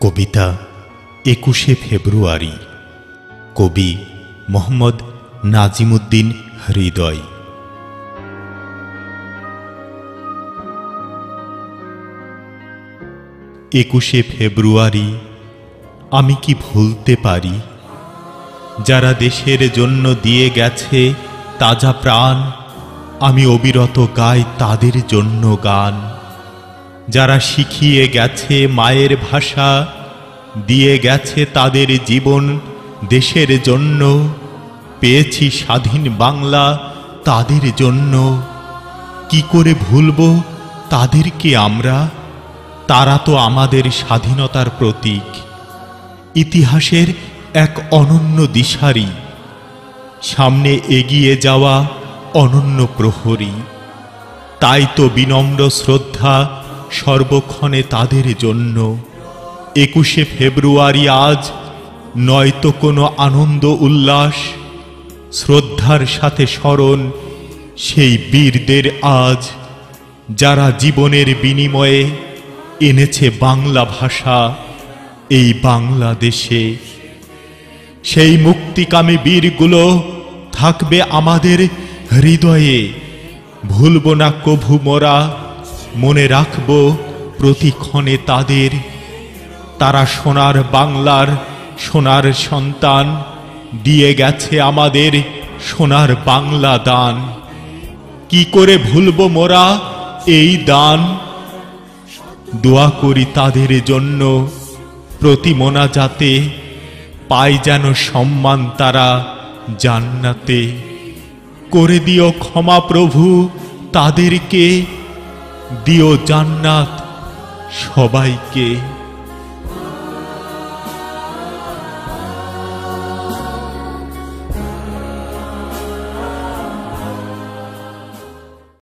কবিতা একুশে ফেব্রুয়ারি। কবি মোহাম্মদ নাজিমুদ্দিন হৃদয়। একুশে ফেব্রুয়ারি, আমি কি ভুলতে পারি? যারা দেশের জন্য দিয়ে গেছে তাজা প্রাণ, আমি অবিরত গাই তাদের জন্য গান। যারা শিখিয়ে গেছে মায়ের ভাষা, দিয়ে গেছে তাদের জীবন, দেশের জন্য। পেয়েছি স্বাধীন বাংলা, তাদের জন্য। কি করে ভুলব তাদেরকে আমরা? তারা তো আমাদের স্বাধীনতার প্রতীক। ইতিহাসের এক অনন্য দিশারি। সামনে এগিয়ে যাওয়া অনন্য প্রহরী। তাই তো বিনম্র শ্রদ্ধা সর্বক্ষণে তাদের জন্য। একুশে ফেব্রুয়ারি আজ নয়তো কোনো আনন্দ উল্লাস, শ্রদ্ধার সাথে স্মরণ সেই বীরদের আজ, যারা জীবনের বিনিময়ে এনেছে বাংলা ভাষা এই বাংলাদেশে। সেই মুক্তিকামী বীরগুলো থাকবে আমাদের হৃদয়ে। ভুলব না কভু মোরা মনে রাখব প্রতিক্ষণে তাদের। তারা সোনার বাংলার সোনার সন্তান, দিয়ে গেছে আমাদের সোনার বাংলা দান। কি করে ভুলব মোরা এই দান? দোয়া করি তাদের জন্য প্রতি মোনাজাতে পায় যেন সম্মান তারা জান্নাতে। করে দিও ক্ষমা প্রভু তাদেরকে। দিও জান্নাত সবাইকে।